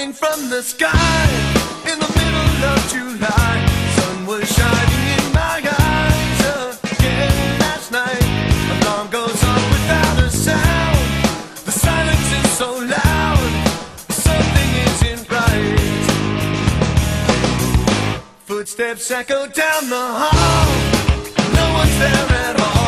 falling from the sky in the middle of July. Sun was shining in my eyes again last night. Alarm goes off without a sound. The silence is so loud. Something isn't right. Footsteps echo down the hall. No one's there at all.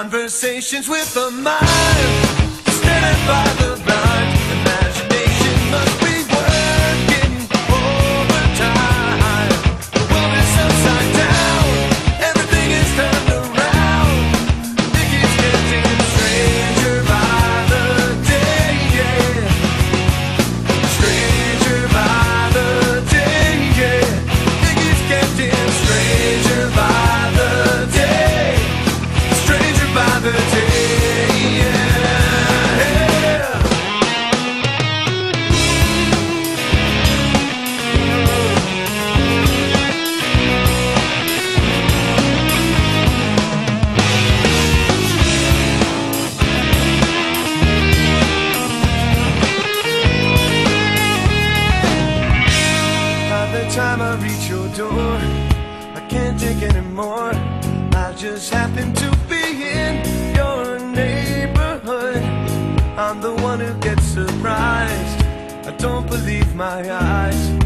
Conversations with the mind. Standing by the time I reach your door, I can't take anymore. I just happen to be in your neighborhood. I'm the one who gets surprised. I don't believe my eyes.